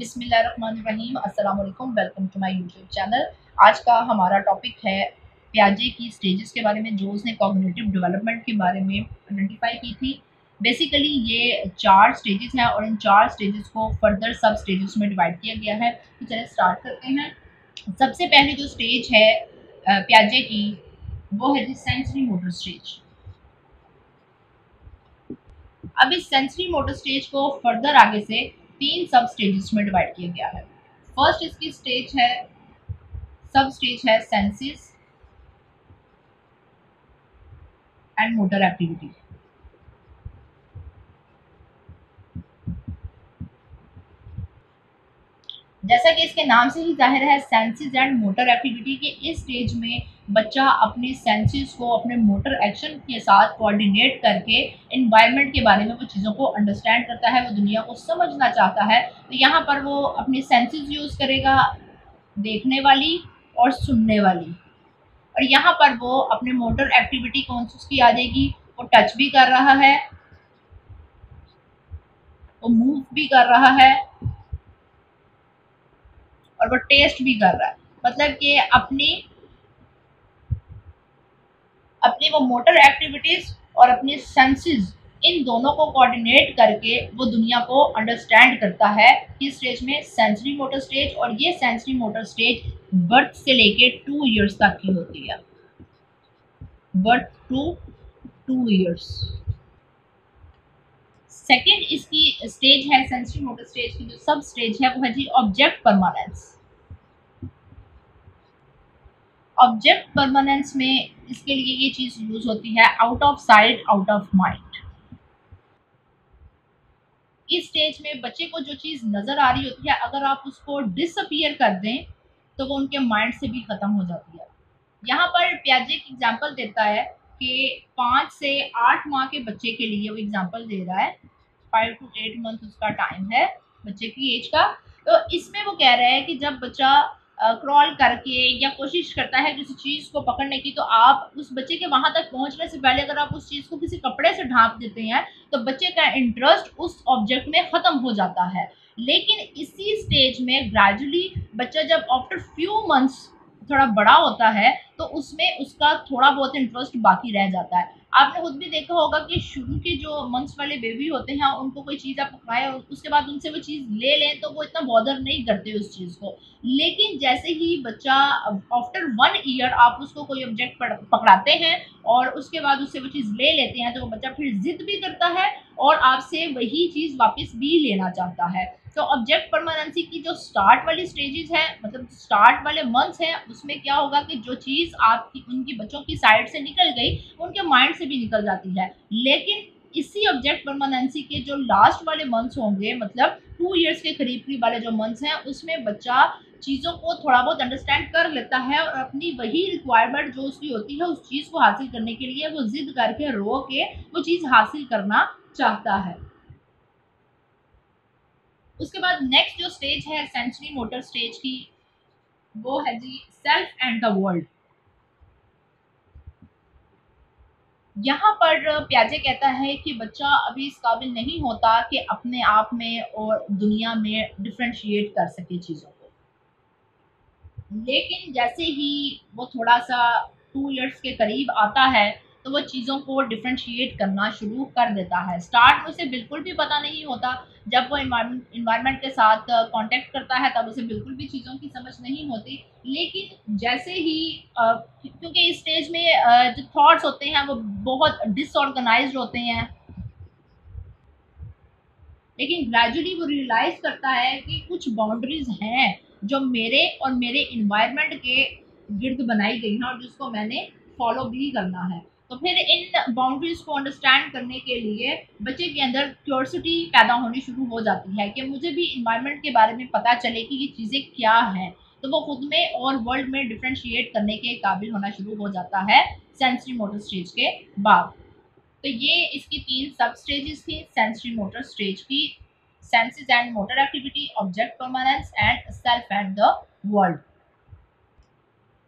अस्सलाम वालेकुम welcome to my YouTube channel. आज का हमारा टॉपिक है प्याजे की स्टेजेस के बारे में, जो उसने कॉग्निटिव डेवलपमेंट के बारे में आइडेंटिफाई की थी। बेसिकली ये चार स्टेजेस हैं और इन चार स्टेजेस को फर्दर सब स्टेजेस में डिवाइड किया गया है। तो चलिए स्टार्ट करते हैं। सबसे पहले जो स्टेज है प्याजे की, वो है जी सेंसरी मोटर स्टेज। अब इस सेंसरी मोटर स्टेज को फर्दर आगे से तीन सब स्टेजेस में डिवाइड किया गया है। फ़र्स्ट इसकी स्टेज है सब स्टेज है सेंसिस एंड मोटर एक्टिविटी जैसा कि इसके नाम से ही ज़ाहिर है सेंसिस एंड मोटर एक्टिविटी के इस स्टेज में बच्चा अपने सेंसेस को, अपने मोटर एक्शन के साथ कोऑर्डिनेट करके इन्वायरमेंट के बारे में वो चीज़ों को अंडरस्टैंड करता है, वो दुनिया को समझना चाहता है तो यहाँ पर वो अपने सेंसेस यूज़ करेगा, देखने वाली और सुनने वाली। और यहाँ पर वो अपने मोटर एक्टिविटी कौन सी उसकी आ जाएगी? वो टच भी कर रहा है, वो मूव भी कर रहा है, और वो टेस्ट भी कर रहा है। मतलब कि अपनी अपनी वो मोटर एक्टिविटीज़ और अपने सेंसेस इन दोनों को कोऑर्डिनेट करके वो दुनिया को अंडरस्टैंड करता है इस स्टेज में सेंसरी मोटर स्टेज और ये सेंसरी मोटर स्टेज बर्थ से लेके टू इयर्स तक की होती है। Birth to two years second इसकी स्टेज है सेंसरी मोटर स्टेज की जो सब स्टेज है, वो है जी ऑब्जेक्ट परमानेंस ऑब्जेक्ट परमानेंस में इसके लिए ये चीज़ यूज़ होती है out of sight out of mind इस स्टेज में बच्चे को जो चीज़ नज़र आ रही होती है, अगर आप उसको डिसअपियर कर दें तो वो उनके माइंड से भी ख़त्म हो जाती है. यहाँ पर प्याजे की एग्जांपल देता है कि पाँच से आठ माह के बच्चे के लिए वो एग्ज़ाम्पल दे रहा है. फाइव टू एट मंथ उसका टाइम है बच्चे की एज का. तो इसमें वो कह रहा है कि जब बच्चा क्रॉल करके या कोशिश करता है किसी चीज़ को पकड़ने की तो आप उस बच्चे के वहाँ तक पहुँचने से पहले अगर आप उस चीज़ को किसी कपड़े से ढांप देते हैं तो बच्चे का इंटरेस्ट उस ऑब्जेक्ट में ख़त्म हो जाता है। लेकिन इसी स्टेज में ग्रेजुअली बच्चा जब आफ्टर फ्यू मंथ्स थोड़ा बड़ा होता है तो उसमें उसका थोड़ा बहुत इंटरेस्ट बाकी रह जाता है। आपने खुद भी देखा होगा कि शुरू के जो मंथ्स वाले बेबी होते हैं, उनको कोई चीज़ आप पकड़ाएँ उसके बाद उनसे वो चीज़ ले लें तो वो इतना बॉदर नहीं करते उस चीज़ को। लेकिन जैसे ही बच्चा आफ्टर वन ईयर आप उसको कोई ऑब्जेक्ट पकड़ाते हैं और उसके बाद उससे वो चीज़ ले लेते हैं तो वो बच्चा फिर जिद भी करता है और आपसे वही चीज़ वापस भी लेना चाहता है। तो ऑब्जेक्ट परमानेंसी की जो स्टार्ट वाली स्टेजेस है मतलब स्टार्ट वाले मंथ्स हैं, उसमें क्या होगा कि जो चीज़ आपकी, उनकी बच्चों की साइड से निकल गई, उनके माइंड से भी निकल जाती है। लेकिन इसी ऑब्जेक्ट परमानेंसी के जो लास्ट वाले मंथ्स होंगे मतलब टू इयर्स के करीब करीब वाले जो मंथ्स हैं, उसमें बच्चा चीज़ों को थोड़ा बहुत अंडरस्टैंड कर लेता है और अपनी वही रिक्वायरमेंट जो उसकी होती है, उस चीज़ को हासिल करने के लिए वो जिद करके रो के वो चीज़ हासिल करना चाहता है। उसके बाद नेक्स्ट जो स्टेज है सेंचुरी मोटर स्टेज की, वो है जी सेल्फ एंड द वर्ल्ड यहाँ पर प्याजे कहता है कि बच्चा अभी इस काबिल नहीं होता कि अपने आप में और दुनिया में डिफ्रेंशिएट कर सके चीज़ों को। लेकिन जैसे ही वो थोड़ा सा टू इयर्स के करीब आता है तो वो चीज़ों को डिफ्रेंशिएट करना शुरू कर देता है। स्टार्ट में उसे बिल्कुल भी पता नहीं होता। जब वो इन्वायरमेंट के साथ कांटेक्ट करता है, तब उसे बिल्कुल भी चीज़ों की समझ नहीं होती। लेकिन जैसे ही क्योंकि इस स्टेज में जो थॉट्स होते हैं, वो बहुत डिसऑर्गेनाइज होते हैं। लेकिन ग्रेजुअली वो रियलाइज़ करता है कि कुछ बाउंड्रीज हैं, जो मेरे और मेरे इन्वायरमेंट के गिर्द बनाई गई हैं और जिसको मैंने फॉलो भी करना है। तो फिर इन बाउंड्रीज को अंडरस्टैंड करने के लिए बच्चे के अंदर क्योरसिटी पैदा होनी शुरू हो जाती है कि मुझे भी इन्वायरमेंट के बारे में पता चले कि ये चीज़ें क्या हैं तो वो खुद में और वर्ल्ड में डिफ्रेंशिएट करने के काबिल होना शुरू हो जाता है सेंसरी मोटर स्टेज के बाद। तो ये इसकी तीन सब स्टेजेस थी सेंसरी मोटर स्टेज की senses and motor activity object permanence and self and the world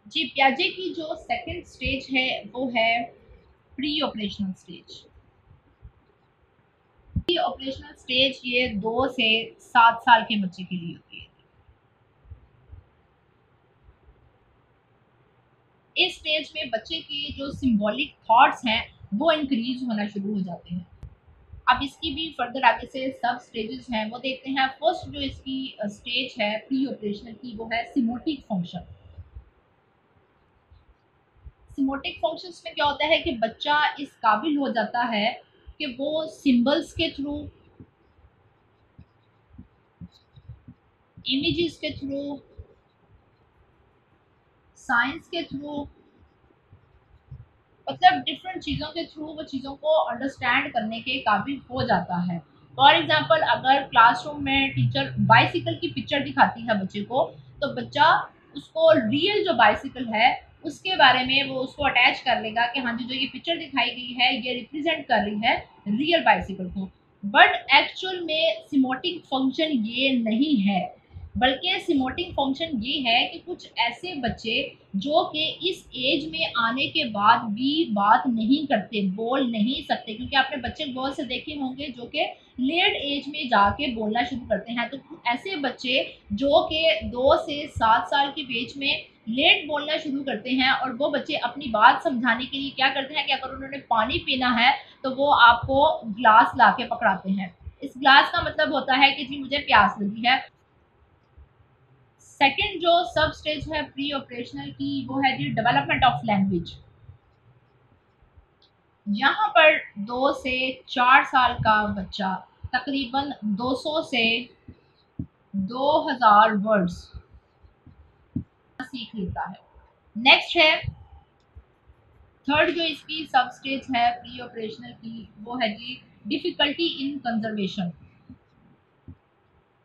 जी, प्याजे की जो सेकंड स्टेज है, वो है pre operational stage pre operational stage ये दो से सात साल के बच्चे के लिए होती है। इस स्टेज में बच्चे के जो सिंबॉलिक थॉट्स हैं, वो इंक्रीज होना शुरू हो जाते हैं। अब इसकी भी फर्दर आगे से सब स्टेजेस हैं, वो देखते हैं। फ़र्स्ट जो इसकी स्टेज है प्री ऑपरेशनल की, वो है सिमोटिक फ़ंक्शन सिमोटिक फ़ंक्शंस में क्या होता है कि बच्चा इस काबिल हो जाता है कि वो सिंबल्स के थ्रू इमेजेस के थ्रू साइंस के थ्रू मतलब डिफरेंट चीज़ों के थ्रू वो चीज़ों को अंडरस्टैंड करने के काबिल हो जाता है। फॉर एग्ज़ाम्पल अगर क्लासरूम में टीचर बाइसिकल की पिक्चर दिखाती है बच्चे को तो बच्चा उसको रियल जो बाइसिकल है उसके बारे में वो उसको अटैच कर लेगा कि हाँ जी, जो ये पिक्चर दिखाई गई है, ये रिप्रेजेंट कर रही है रियल बाइसिकल को. बट एक्चुअल में सिमोटिक फ़ंक्शन ये नहीं है. बल्कि सिमोटिंग फ़ंक्शन ये है कि कुछ ऐसे बच्चे जो कि इस एज में आने के बाद भी बात नहीं करते, बोल नहीं सकते, क्योंकि आपने बच्चे गौर से देखे होंगे जो कि लेट एज में जाके बोलना शुरू करते हैं। तो ऐसे बच्चे जो कि दो से सात साल के एज में लेट बोलना शुरू करते हैं और वो बच्चे अपनी बात समझाने के लिए क्या करते हैं कि अगर उन्होंने पानी पीना है तो वो आपको ग्लास ला के पकड़ाते हैं। इस ग्लास का मतलब होता है कि जी मुझे प्यास लगी है सेकंड जो सब स्टेज है प्री ऑपरेशनल की, वो है जी डेवलपमेंट ऑफ़ लैंग्वेज यहाँ पर दो से चार साल का बच्चा, तकरीबन 200 से 2000 वर्ड्स सीख लेता है। नेक्स्ट है थर्ड जो इसकी सब स्टेज है प्री ऑपरेशनल की, वो है जी difficulty in conservation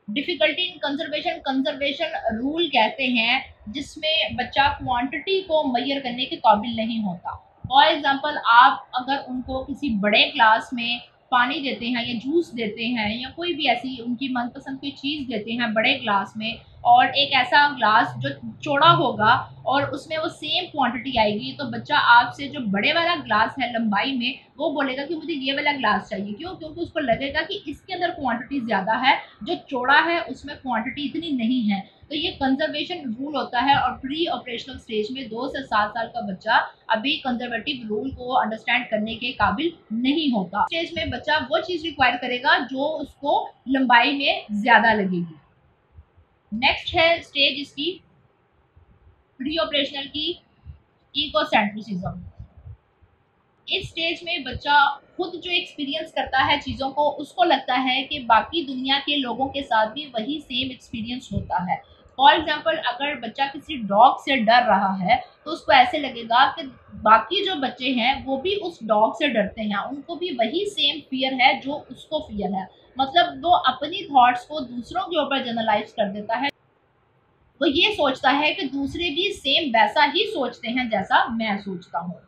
difficulty in conservation conservation rule कहते हैं, जिसमें बच्चा क्वांटिटी को मैयर करने के काबिल नहीं होता। फॉर एग्ज़ाम्पल आप अगर उनको किसी बड़े क्लास में पानी देते हैं या जूस देते हैं या कोई भी ऐसी उनकी मनपसंद कोई चीज़ देते हैं बड़े ग्लास में और एक ऐसा ग्लास जो चौड़ा होगा और उसमें वो सेम क्वांटिटी आएगी तो बच्चा आपसे जो बड़े वाला ग्लास है लंबाई में, वो बोलेगा कि मुझे ये वाला ग्लास चाहिए। क्यों? क्योंकि उसको लगेगा कि इसके अंदर क्वांटिटी ज़्यादा है, जो चौड़ा है उसमें क्वांटिटी इतनी नहीं है। तो ये कंजर्वेशन रूल होता है और प्री ऑपरेशनल स्टेज में दो से सात साल का बच्चा अभी कंजर्वेटिव रूल को अंडरस्टैंड करने के काबिल नहीं होता। स्टेज में बच्चा वो चीज़ रिक्वायर करेगा जो उसको लंबाई में ज़्यादा लगेगी। नेक्स्ट है स्टेज इसकी प्री ऑपरेशनल की इकोसेंट्रिसिज्म इस स्टेज में बच्चा खुद जो एक्सपीरियंस करता है चीज़ों को, उसको लगता है कि बाकी दुनिया के लोगों के साथ भी वही सेम एक्सपीरियंस होता है. फॉर एग्ज़ाम्पल अगर बच्चा किसी डॉग से डर रहा है तो उसको ऐसे लगेगा कि बाकी जो बच्चे हैं, वो भी उस डॉग से डरते हैं. उनको भी वही सेम फियर है जो उसको फियर है. मतलब वो अपनी थॉट्स को दूसरों के ऊपर जनरलाइज कर देता है। वो ये सोचता है कि दूसरे भी सेम वैसा ही सोचते हैं जैसा मैं सोचता हूँ।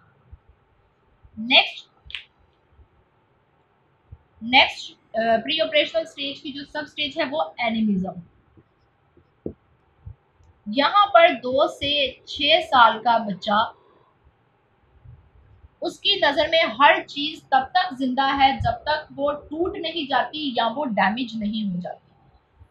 Next next pre operational stage की जो सब स्टेज है वो एनिमिज्म यहाँ पर दो से छः साल का बच्चा उसकी नज़र में हर चीज़ तब तक ज़िंदा है जब तक वो टूट नहीं जाती या वो डैमेज नहीं हो जाती।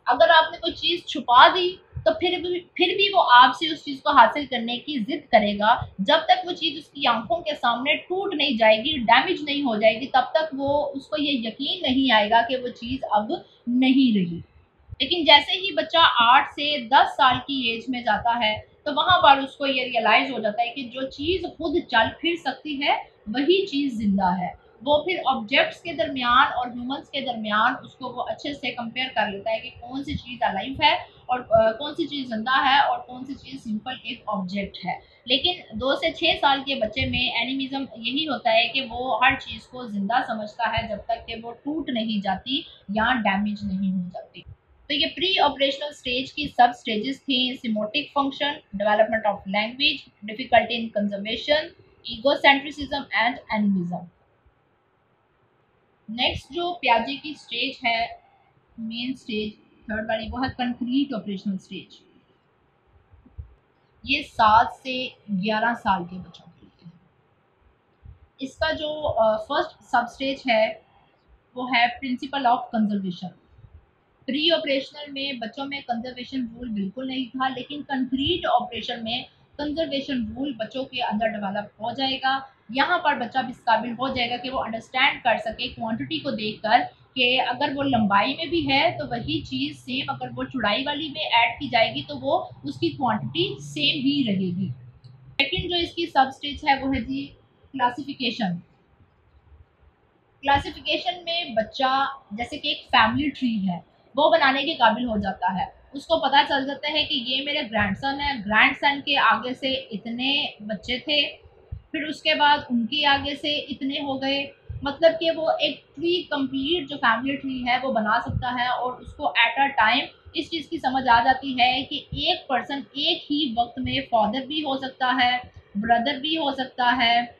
अगर आपने कोई चीज़ छुपा दी तो फिर भी फिर भी वो आपसे उस चीज़ को हासिल करने की जिद करेगा। जब तक वो चीज़ उसकी आँखों के सामने टूट नहीं जाएगी, डैमेज नहीं हो जाएगी, तब तक वो, उसको ये यकीन नहीं आएगा कि वो चीज़ अब नहीं रही। लेकिन जैसे ही बच्चा आठ से दस साल की एज में जाता है तो वहाँ पर उसको ये रियलाइज़ हो जाता है कि जो चीज़ खुद चल फिर सकती है, वही चीज़ ज़िंदा है। वो फिर ऑब्जेक्ट्स के दरमियान और ह्यूमंस के दरमियान उसको वो अच्छे से कंपेयर कर लेता है कि कौन सी चीज़ अलाइव है और कौन सी चीज़ ज़िंदा है और कौन सी चीज़ सिंपल एक ऑब्जेक्ट है। लेकिन दो से छः साल के बच्चे में एनिमिज़म यही होता है कि वो हर चीज़ को ज़िंदा समझता है जब तक कि वो टूट नहीं जाती या डैमेज नहीं हो जाती। तो ये प्री ऑपरेशनल स्टेज की सब स्टेजेस थी semiotic function development of language difficulty in conservation egocentrism and animism next जो प्याजे की स्टेज है मेन स्टेज थर्ड वाली है कंक्रीट ऑपरेशनल स्टेज ये सात से ग्यारह साल के बच्चों के लिए इसका जो फ़र्स्ट सब स्टेज है, वो है principle of conservation pre operational में बच्चों में कंजर्वेशन रूल बिल्कुल नहीं था, लेकिन कंक्रीट ऑपरेशन में कंजर्वेशन रूल बच्चों के अंदर डेवलप हो जाएगा। यहाँ पर बच्चा भी इस काबिल हो जाएगा कि वो अंडरस्टैंड कर सके क्वांटिटी को देखकर कि अगर वो लंबाई में भी है तो वही चीज़ सेम अगर वो चौड़ाई वाली में ऐड की जाएगी तो वो उसकी क्वांटिटी सेम ही रहेगी। सेकेंड जो इसकी सब स्टेज है, वो है जी क्लासिफिकेशन क्लासिफिकेशन में बच्चा, जैसे कि एक फैमिली ट्री है वो बनाने के काबिल हो जाता है। उसको पता चल जाता है कि ये मेरे ग्रैंडसन है। ग्रैंडसन के आगे से इतने बच्चे थे, फिर उसके बाद उनके आगे से इतने हो गए। मतलब कि वो एक ट्री कंप्लीट जो फैमिली ट्री है, वो बना सकता है और उसको एट अ टाइम इस चीज़ की समझ आ जाती है कि एक पर्सन एक ही वक्त में फादर भी हो सकता है ब्रदर भी हो सकता है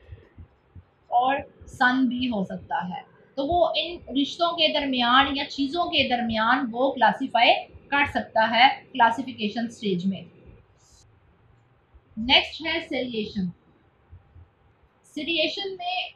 और सन भी हो सकता है। तो वो इन रिश्तों के दरमियान या चीज़ों के दरमियान वो क्लासीफाई कर सकता है क्लासिफिकेशन स्टेज में। नेक्स्ट है सेरिएशन सीरिएशन में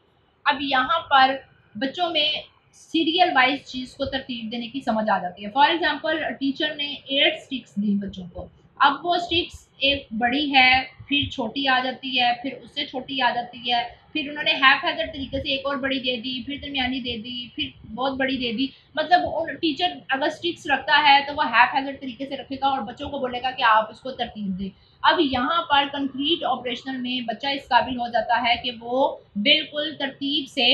अब यहाँ पर बच्चों में सीरियल वाइज चीज़ को तरतीब देने की समझ आ जाती है। फॉर एग्जांपल टीचर ने एट स्टिक्स दी बच्चों को। अब वो स्टिक्स एक बड़ी है फिर छोटी आ जाती है, फिर उससे छोटी आ जाती है, फिर उन्होंने हैफ हैजर तरीके से एक और बड़ी दे दी, फिर दरमियानी दे दी, फिर बहुत बड़ी दे दी। मतलब टीचर अगर स्टिक्स रखता है तो वो हैफ हैजर तरीके से रखेगा और बच्चों को बोलेगा कि आप इसको तरतीब दें। अब यहाँ पर कंक्रीट ऑपरेशनल में बच्चा इस काबिल हो जाता है कि वो बिल्कुल तरतीब से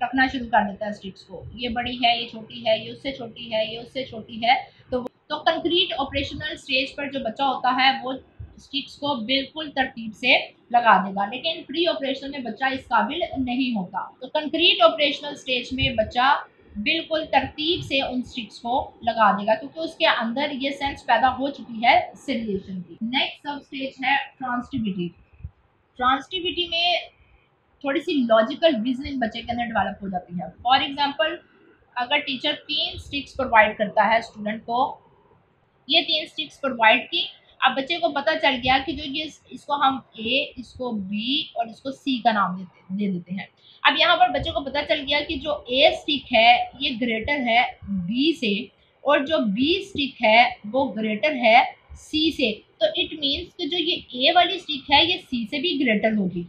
रखना शुरू कर देता है स्टिक्स को। ये बड़ी है, ये छोटी है, ये उससे छोटी है, ये उससे छोटी है। तो तो कंक्रीट ऑपरेशनल स्टेज पर जो बच्चा होता है, वो स्टिक्स को बिल्कुल तरतीब से लगा देगा। लेकिन प्री ऑपरेशन में बच्चा इस काबिल नहीं होता। तो कंक्रीट ऑपरेशनल स्टेज में बच्चा बिल्कुल तरतीब से उन स्टिक्स को लगा देगा, क्योंकि उसके अंदर ये सेंस पैदा हो चुकी है सिलेशन की। नेक्स्ट सब स्टेज है ट्रांसटिविटी ट्रांसटिविटी में थोड़ी सी लॉजिकल रीजनिंग बच्चे के अंदर डेवलप हो जाती है। फॉर एग्ज़ाम्पल अगर टीचर तीन स्टिक्स प्रोवाइड करता है स्टूडेंट को, ये तीन स्टिक्स प्रोवाइड की अब बच्चे को पता चल गया कि जो ये इसको हम ए इसको बी और इसको सी का नाम देते, दे देते हैं। अब यहाँ पर बच्चों को पता चल गया कि जो ए स्टिक है, ये ग्रेटर है बी से और जो बी स्टिक है, वो ग्रेटर है सी से। तो इट मीन्स कि जो ये ए वाली स्टिक है, ये सी से भी ग्रेटर होगी।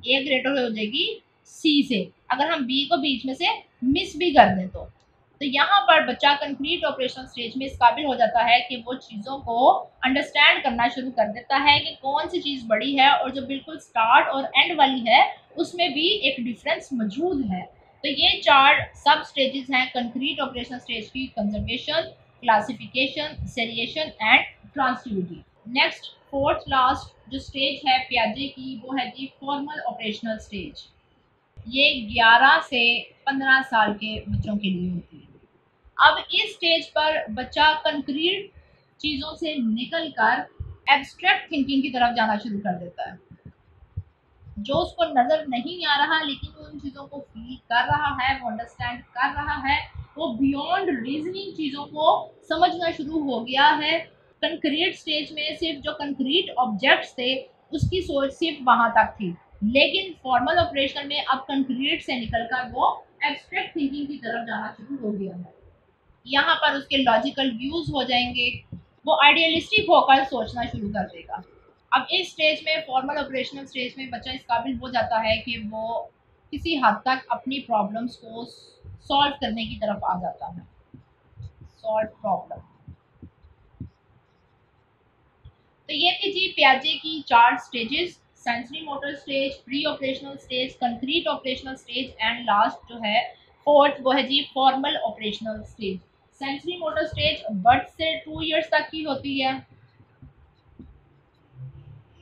ए ग्रेटर हो जाएगी सी से। अगर हम बी को बीच में से मिस भी कर दें तो। तो यहाँ पर बच्चा कंक्रीट ऑपरेशन स्टेज में इस काबिल हो जाता है कि वो चीज़ों को अंडरस्टैंड करना शुरू कर देता है कि कौन सी चीज़ बड़ी है और जो बिल्कुल स्टार्ट और एंड वाली है, उसमें भी एक डिफरेंस मौजूद है। तो ये चार सब स्टेजेस हैं कंक्रीट ऑपरेशन स्टेज की conservation classification seriation and transitivity next fourth last जो स्टेज है प्याजे की, वो है जी फॉर्मल ऑपरेशनल स्टेज ये 11 से 15 साल के बच्चों के लिए होती है। अब इस स्टेज पर बच्चा कंक्रीट चीज़ों से निकल कर एब्स्ट्रैक्ट थिंकिंग की तरफ़ जाना शुरू कर देता है। जो उसको नज़र नहीं आ रहा, लेकिन वो उन चीज़ों को फील कर रहा है, वो अंडरस्टैंड कर रहा है, वो बियॉन्ड रीजनिंग चीज़ों को समझना शुरू हो गया है। कंक्रीट स्टेज में सिर्फ़ जो कंक्रीट ऑब्जेक्ट्स थे, उसकी सोच सिर्फ़ वहाँ तक थी। लेकिन फॉर्मल ऑपरेशन में अब कंक्रीट से निकलकर वो एब्स्ट्रैक्ट थिंकिंग की तरफ़ जाना शुरू हो गया है। यहाँ पर उसके लॉजिकल व्यूज़ हो जाएँगे। वो आइडियलिस्टिक होकर सोचना शुरू कर देगा। अब इस स्टेज में फॉर्मल ऑपरेशनल स्टेज में बच्चा इस काबिल हो जाता है कि वो किसी हद तक अपनी प्रॉब्लम्स को सॉल्व करने की तरफ़ आ जाता है। सॉल्व प्रॉब्लम तो ये थी जी प्याजे की चार stages sensory motor stage pre operational stage concrete operational stage and last जो है फोर्थ वो है जी formal operational stage sensory motor stage birth से टू इयर्स तक की होती है।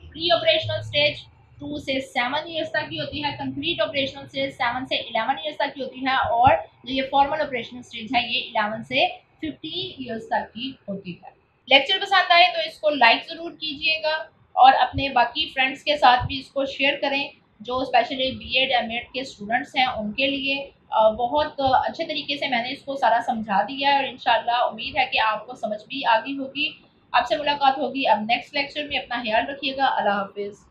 प्री ऑपरेशनल स्टेज टू से सेवन ईयर्स तक की होती है। कंप्लीट ऑपरेशनल स्टेज सेवन से इलेवन ईयर्स तक की होती है और जो ये फॉर्मल ऑपरेशनल स्टेज है, ये इलेवन से फिफ्टीन ईयर्स तक की होती है। लेक्चर पसंद आए तो इसको लाइक ज़रूर कीजिएगा और अपने बाकी फ्रेंड्स के साथ भी इसको शेयर करें जो specially B Ed M Ed के स्टूडेंट्स हैं उनके लिए। बहुत अच्छे तरीके से मैंने इसको सारा समझा दिया है और इन उम्मीद है कि आपको समझ भी आ गई होगी। आपसे मुलाकात होगी अब नेक्स्ट लेक्चर में। अपना ख्याल रखिएगा। अल्लाह हाफिज़।